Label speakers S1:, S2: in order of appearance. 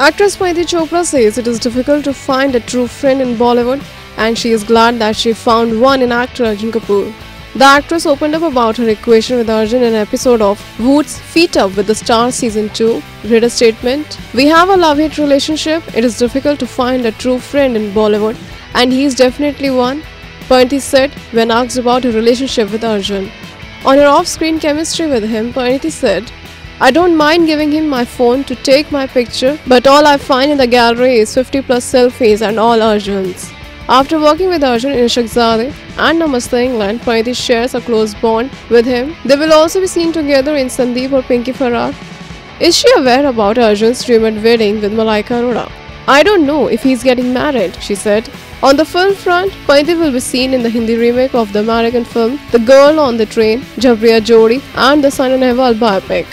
S1: Actress Parineeti Chopra says it is difficult to find a true friend in Bollywood and she is glad that she found one in actor Arjun Kapoor. The actress opened up about her equation with Arjun in an episode of Voot's Feet Up with the Star Season 2. Read a statement We have a love hate relationship. It is difficult to find a true friend in Bollywood, and he is definitely one. Parineeti said when asked about her relationship with Arjun. On her off screen chemistry with him, Parineeti said, I don't mind giving him my phone to take my picture, but all I find in the gallery is 50 plus selfies and all Arjun's. After working with Arjun in Ishaqzaade and Namaste England, Parineeti shares a close bond with him. They will also be seen together in Sandeep Aur Pinky Faraar. Is she aware about Arjun's rumored wedding with Malaika Arora? I don't know if he's getting married, she said. On the film front, Parineeti will be seen in the Hindi remake of the American film The Girl on the Train, Jabariya Jodi, and the Saina Nehwal biopic.